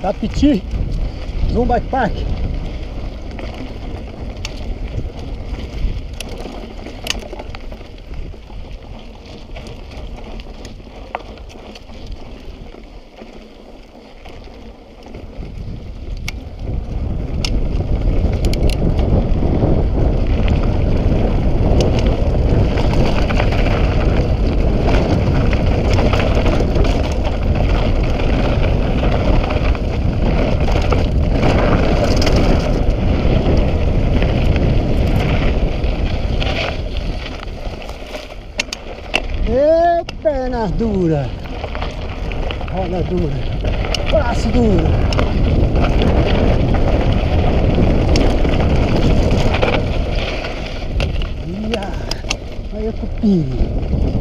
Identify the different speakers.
Speaker 1: Tapiti, Zumba Park. Pernas duras, roda dura, braço duro. Ia, olha o cupim.